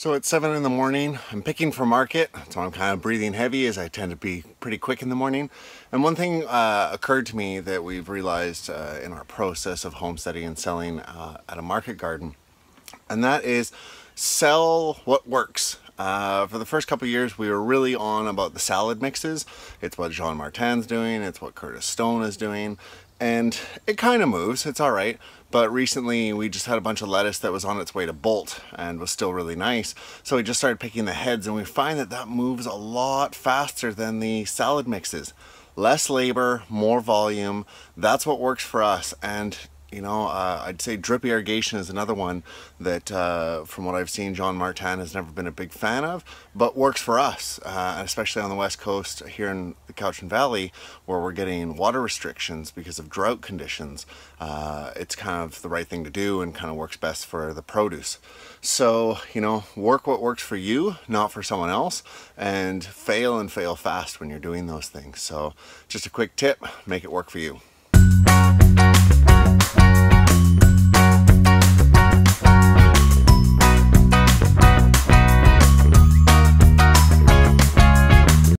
So it's seven in the morning, I'm picking for market, so I'm kind of breathing heavy as I tend to be pretty quick in the morning. And one thing uh, occurred to me that we've realized uh, in our process of homesteading and selling uh, at a market garden, and that is sell what works. Uh, for the first couple years, we were really on about the salad mixes. It's what Jean Martin's doing, it's what Curtis Stone is doing, and it kind of moves, it's all right. But recently we just had a bunch of lettuce that was on its way to bolt and was still really nice. So we just started picking the heads and we find that that moves a lot faster than the salad mixes. Less labor, more volume, that's what works for us. And you know, uh, I'd say drip irrigation is another one that, uh, from what I've seen, John Martin has never been a big fan of, but works for us, uh, especially on the west coast here in the Cowichan Valley, where we're getting water restrictions because of drought conditions. Uh, it's kind of the right thing to do and kind of works best for the produce. So, you know, work what works for you, not for someone else, and fail and fail fast when you're doing those things. So, just a quick tip make it work for you.